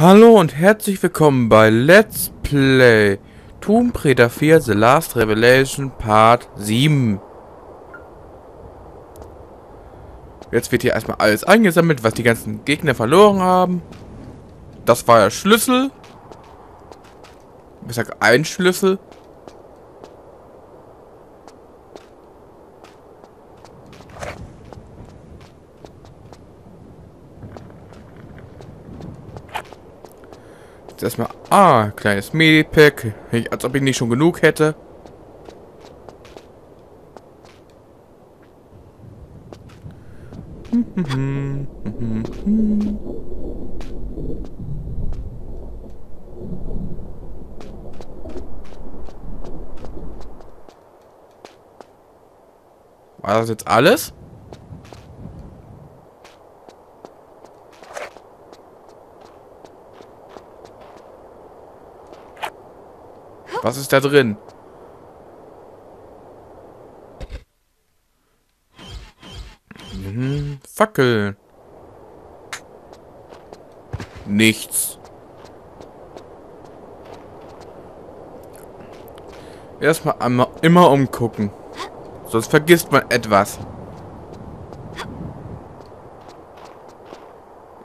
Hallo und herzlich willkommen bei Let's Play Tomb Raider 4 The Last Revelation Part 7. Jetzt wird hier erstmal alles eingesammelt, was die ganzen Gegner verloren haben. Das war der Schlüssel. Ich sag ein Schlüssel. Jetzt erstmal. Ah, kleines Medipack. Als ob ich nicht schon genug hätte. War das jetzt alles? Was ist da drin? Mhm, Fackel. Nichts. Erstmal einmal immer umgucken. Sonst vergisst man etwas.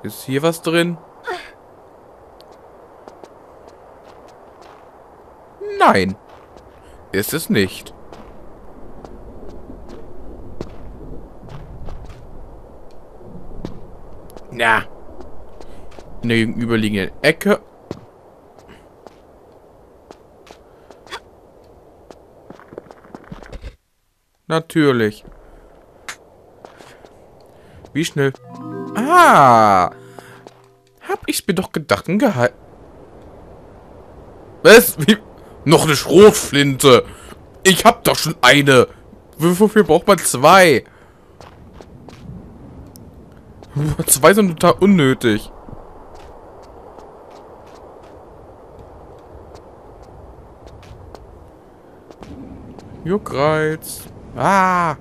Ist hier was drin? Nein. Ist es nicht. Na. In der gegenüberliegenden Ecke. Natürlich. Wie schnell? Ah! Hab ich's mir doch ein Geheim... Was? Wie... Noch eine Schrotflinte. Ich hab doch schon eine. Wofür braucht man zwei? Zwei sind total unnötig. Juckreiz. Ah.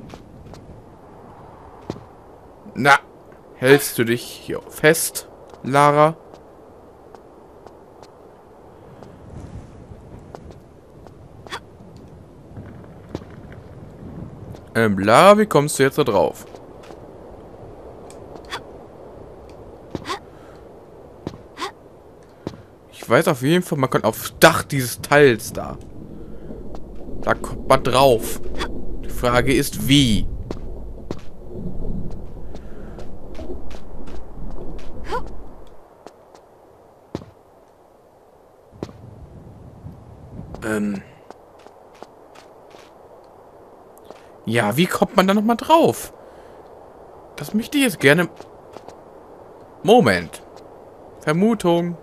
Na, hältst du dich hier fest, Lara? Ähm, Lara, wie kommst du jetzt da drauf? Ich weiß auf jeden Fall, man kann aufs Dach dieses Teils da. Da kommt man drauf. Die Frage ist, wie? Ähm... Ja, wie kommt man da nochmal drauf? Das möchte ich jetzt gerne... Moment. Vermutung.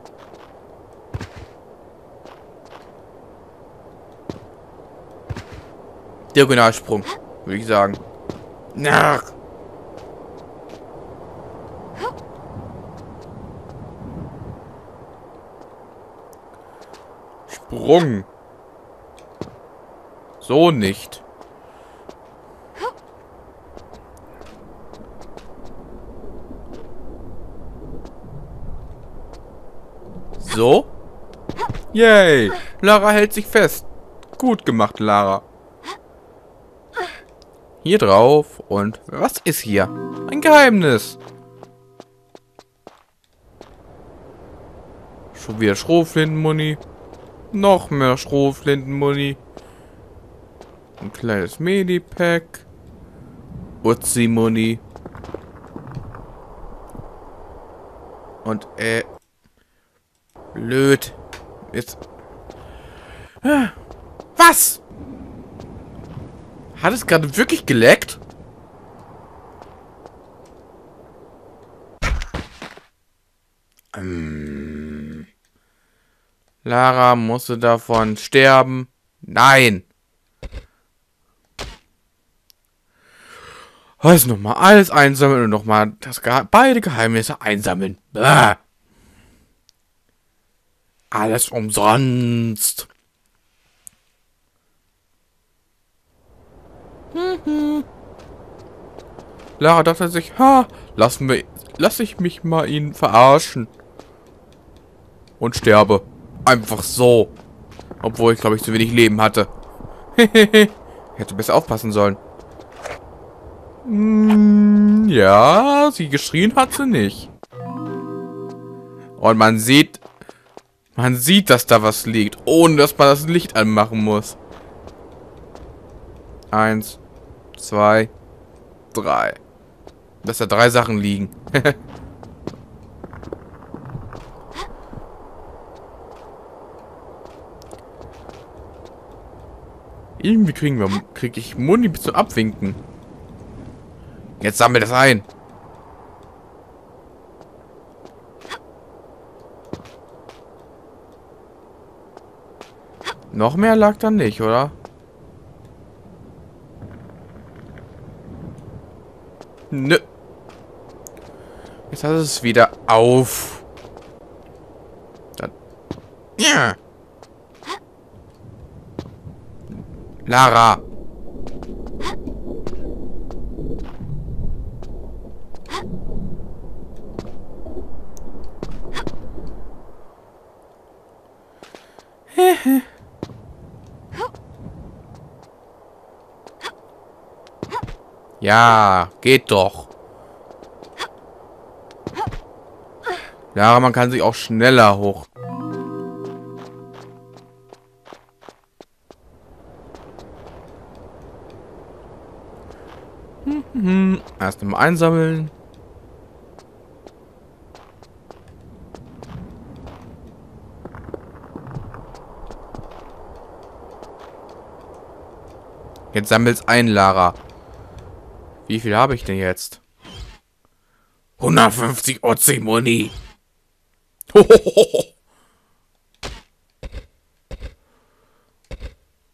Diagonalsprung, würde ich sagen. Nach. Sprung. So nicht. So. Yay. Lara hält sich fest. Gut gemacht, Lara. Hier drauf. Und was ist hier? Ein Geheimnis. Schon wieder Schrotflintenmuni. Noch mehr Schrotflintenmuni. Ein kleines Medipack. Uzi-Muni. Und, äh, Blöd. Jetzt. Was? Hat es gerade wirklich geleckt? Ähm. Lara musste davon sterben. Nein. Also nochmal alles einsammeln und nochmal beide Geheimnisse einsammeln. Bäh. Alles umsonst. Mhm. Lara dachte sich, ha, lassen wir, lass ich mich mal ihn verarschen. Und sterbe. Einfach so. Obwohl ich, glaube ich, zu wenig Leben hatte. Hätte besser aufpassen sollen. Hm, ja, sie geschrien hat sie nicht. Und man sieht, man sieht, dass da was liegt, ohne dass man das Licht anmachen muss. Eins, zwei, drei. Dass da drei Sachen liegen. Irgendwie kriegen wir, krieg ich Muni bis zum Abwinken. Jetzt sammel das ein. Noch mehr lag da nicht, oder? Nö. Jetzt hat es wieder auf. Dann. Ja. Lara. Ja, geht doch. Ja, man kann sich auch schneller hoch. Mhm. Erst mal einsammeln. Jetzt sammelt's ein, Lara. Wie viel habe ich denn jetzt? 150 OC Moni.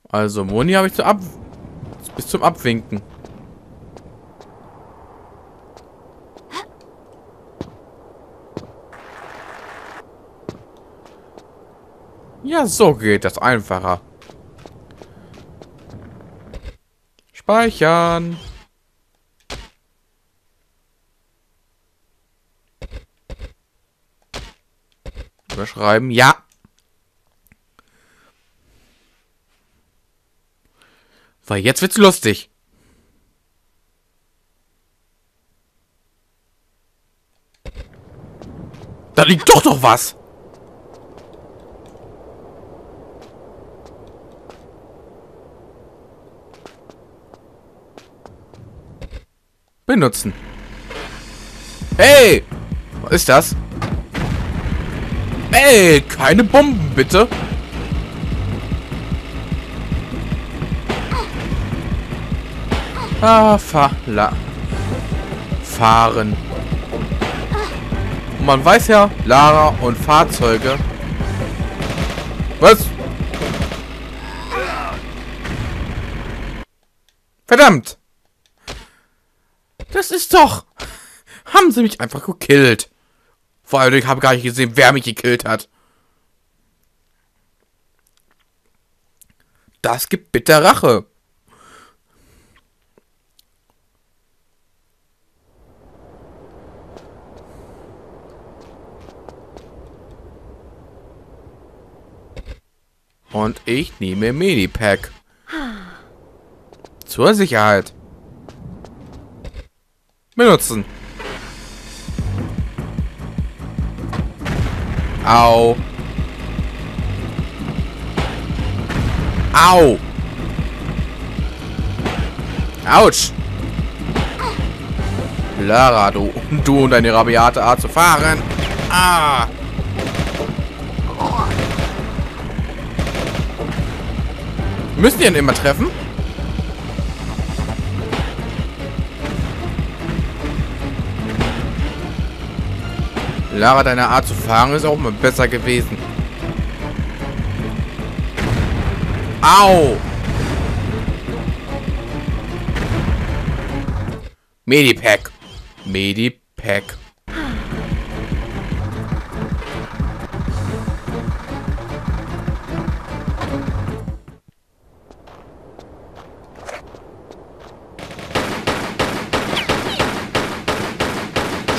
Also Moni habe ich zu ab bis zum Abwinken. Ja, so geht das einfacher. Speichern. Überschreiben. Ja. Weil jetzt wird's lustig. Da liegt doch noch was. Benutzen. Hey! Was ist das? Ey, keine Bomben, bitte. Ah, fahr, la. Fahren. Und man weiß ja, Lara und Fahrzeuge. Was? Verdammt! Das ist doch... Haben sie mich einfach gekillt. Vor allem, ich habe gar nicht gesehen, wer mich gekillt hat. Das gibt bitter Rache. Und ich nehme Medipack. Zur Sicherheit. Benutzen. Au. Au. Autsch. Lara, du, du und deine rabiate Art zu fahren. Ah. Müssen die denn immer treffen? Lara, deine Art zu fahren ist auch mal besser gewesen. Au! Medipack. Medipack.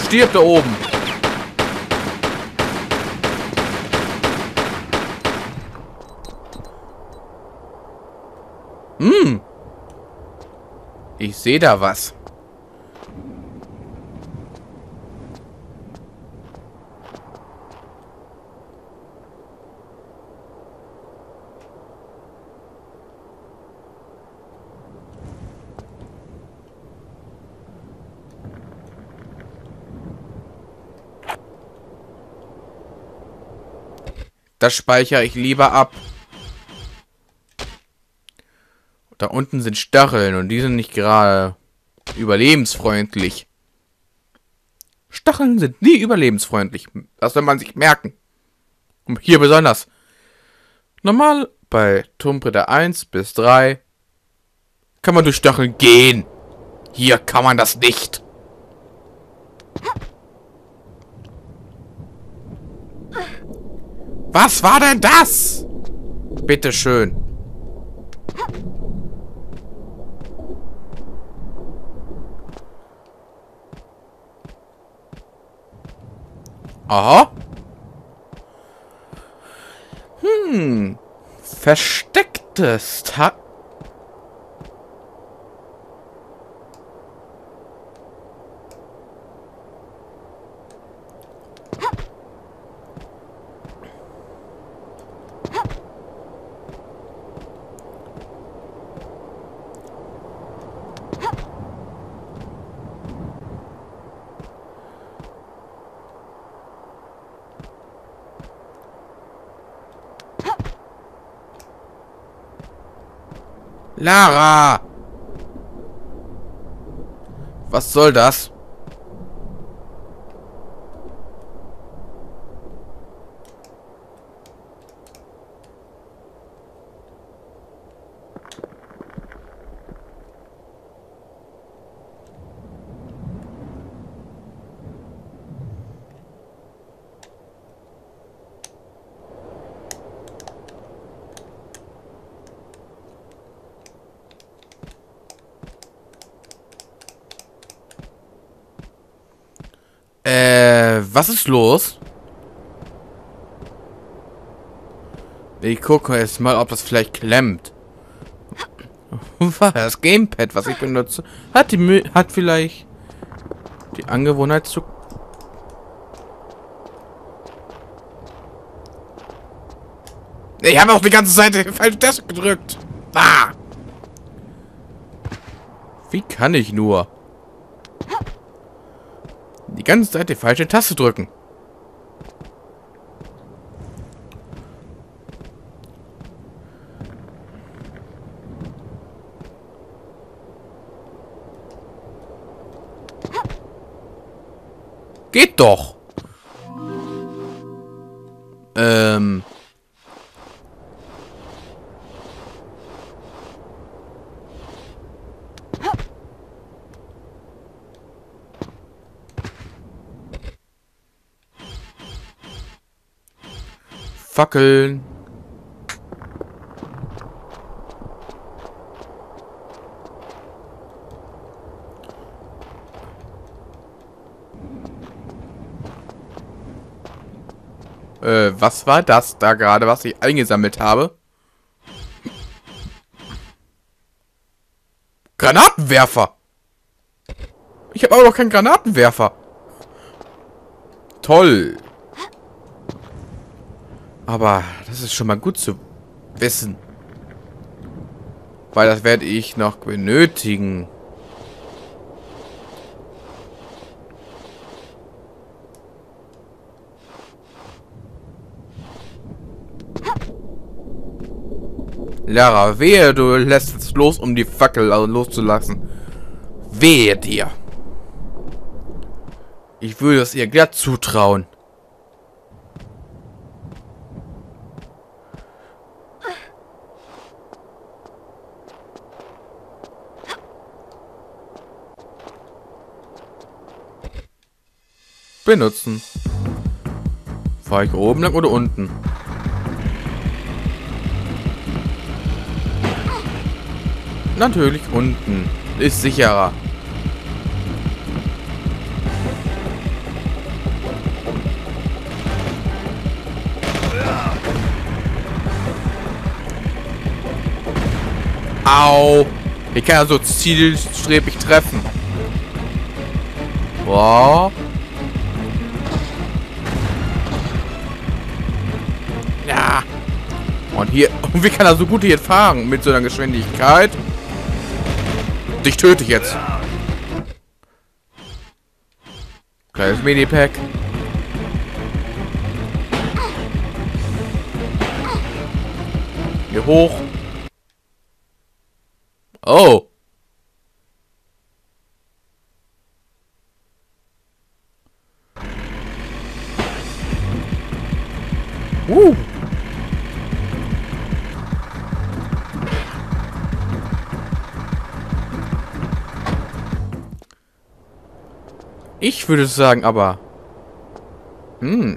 Stirb da oben. Hm. Ich sehe da was. Das speichere ich lieber ab. Da unten sind Stacheln und die sind nicht gerade überlebensfreundlich. Stacheln sind nie überlebensfreundlich. Das soll man sich merken. Und hier besonders. Normal bei Turmbritter 1 bis 3 kann man durch Stacheln gehen. Hier kann man das nicht. Was war denn das? Bitte schön. Aha. Hm. Verstecktes Ta Lara! Was soll das? Was ist los? Ich gucke jetzt mal, ob das vielleicht klemmt. das Gamepad, was ich benutze, hat die Mü hat vielleicht die Angewohnheit zu Ich habe auch die ganze Zeit die falsche Taste gedrückt. Ah! Wie kann ich nur? Ganze Zeit die falsche Taste drücken. Geht doch. Ähm. Fackeln. Äh, was war das da gerade, was ich eingesammelt habe? Granatenwerfer! Ich habe aber noch keinen Granatenwerfer. Toll. Aber das ist schon mal gut zu wissen. Weil das werde ich noch benötigen. Lara, wehe, du lässt es los, um die Fackel loszulassen. Wehe dir. Ich würde es ihr glatt zutrauen. Benutzen. Fahre ich oben lang oder unten? Natürlich unten. Ist sicherer. Au. Ich kann ja so zielstrebig treffen. Boah. Und hier. Und wie kann er so gut hier fahren? Mit so einer Geschwindigkeit? Dich töte ich jetzt. Kleines Mini-Pack. Hier hoch. Oh. Uh. Ich würde sagen, aber... Hm.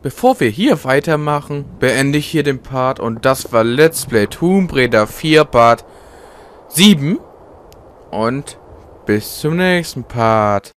Bevor wir hier weitermachen, beende ich hier den Part und das war Let's Play Tomb Raider 4 Part 7 und bis zum nächsten Part.